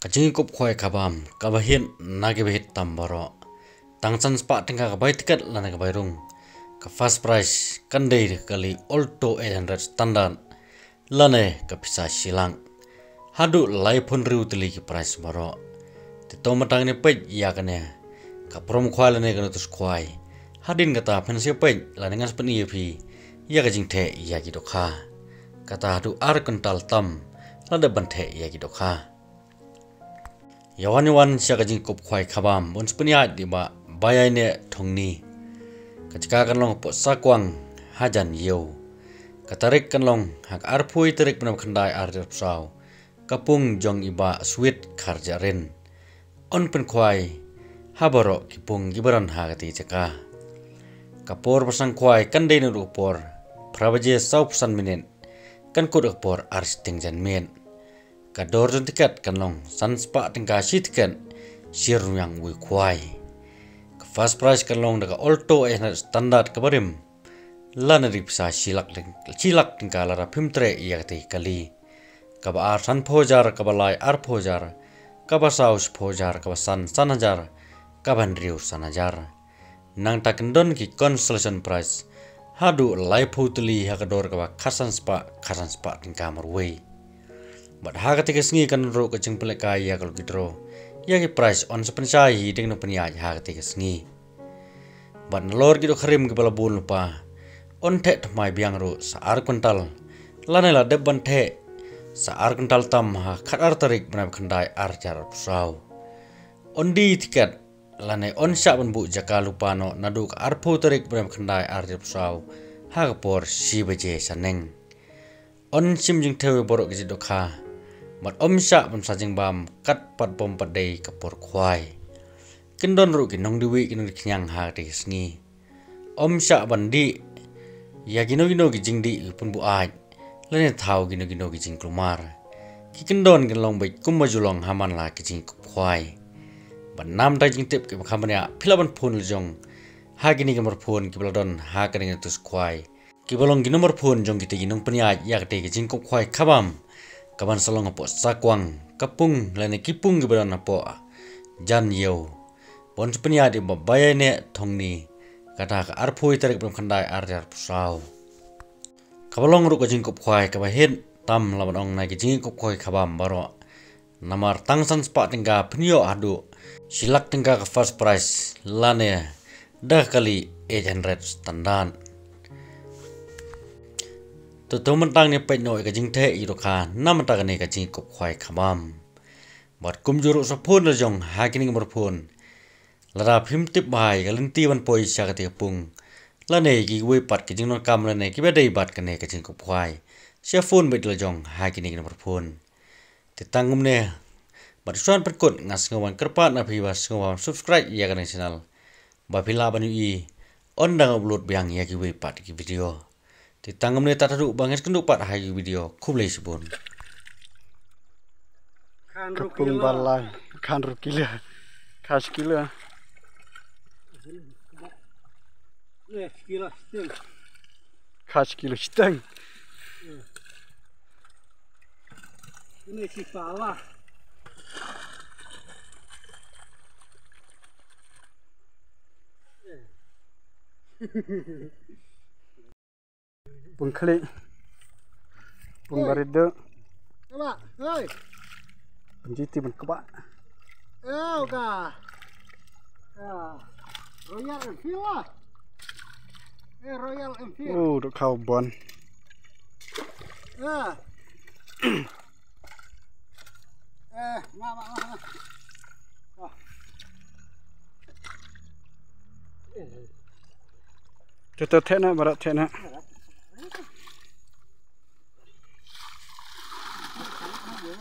kajing kup khoi khabam kabahin nage behit tambaro. Tangchan spa tingka ka bai ticket lana ka bai rung ka first price kandei kali alto 800 standard. Lane ka pisa silang. Hadu lai phun riu tili ki price maro ti to matang ni pe ya kane. Ka prom khwai lane ka tus khwai. Hadin ka ta phen se pe lane ngas pani phi ya ka jing the ya ki do kata hadu ar kental tam lada ban the ya ki do kha yawan yawan siya ka jing kup khwai khabam. Bon spania di ba bayai ne thongni kachika kan long po sakwang hajan yo katarik kan long hak arpui tarik penam khandai ar der psau kapung jong iba sweet kharjaren on pen khwai habaro kipung gibaran hagati chaka. Kapor pasang khwai kan dei nu por. Prabaje sau san minen. Kan kut por ar sting jan men ka dor jun tiket kan long. San spa tingka shi tiket shir yang wi kwai ka fast price kan long daga alto e na standard ka barim. Lana ri pisa shilak ling chilak tingka lara phimtre ya te kali ka ba ar san phojar ka ba lai ar phojar. Ka ba saus phojar ka ba san san hajar. Ka ban riu san hajar. Nang ta kendon ki consolation price hadu lai phutli ha ka dor ka ba khasan spa khasan spa tingka mar wei but ha ka tiga sngi kan ro ka jing pele ka ya kal gidro ya ki price on sa pensa hi ding no penya ha ka tiga sngi but lor gido kharim ke bala bul pa on the mai biang ro sa ar kuntal lane la deb ban the sa ar kuntal tam ha khat ar tarik bna khandai ar jar sau on di tiket. Lane on sha ban bu jaka lupa no naduk ar pho tarik bna khandai ar jar sau ha ka por si baje saneng. On sim jing thewe borok gi do madumsa pam sajing bam kat pat bom padai kapor khwai kindon ru kinong diwi kinong knyang ha te sngi omsa bandi ya gino gino gi jingdi pun bu ai lene thau gino gino gi jing klumar ki kindon gin long bai kum ma julong haman la ki jing khwai ban nam dai jing tip ki khamanya philaban phun jong ha gini gamar phun ki bladon ha kani tus khwai ki bolong gino mar phun jong ki te ginong panya ya te gi jing khwai khabam kaban salong apo sakwang kapung lene kipung gibaran apo jan yo pon sepenya di babaya ne thongni kata ka arphoi tarik bram khandai ar jar pusau. Kabalong ru ka jingkop khwai ka bahen tam laban ong nai ki jingkop khwai khabam baro. Namar tangsan spa tingga pnio adu. Silak tingga ka first price lane. Dah kali 800 standard to to man tang ne pe no ka jing the i ro kha na man ta ka ne ka jing ko khwai khamam. Bat kum ju ro sa phun la jong ha ki ning mor phun. La ra phim tip bai ka lin ti ban poi sa ka te pung. La ne ki we pat ki jing no kam la ne ki be dei bat ka ne ka jing ko khwai sia phun bet la jong ha ki ning mor phun. Te tangum ne. Bat suan pat kot ngas ngawan kerpat na phi was ngawan subscribe ya ka channel. Ba phila ban i. On dang upload biang ya ki we pat ki video Di tangan ni tak ada bangis kenduk pat hari video. Kau boleh sebut. Kepung balai, kan rukila, kas kila. Kas kilo steng. Ini si salah. Hehehe pungkli pungbarido coba hei. Penjiti ben keba eh ka ya royal enfield lah. Eh royal enfield. Oh dok kau bon. Eh eh mak mak mak Tutup tena, barat Yeah,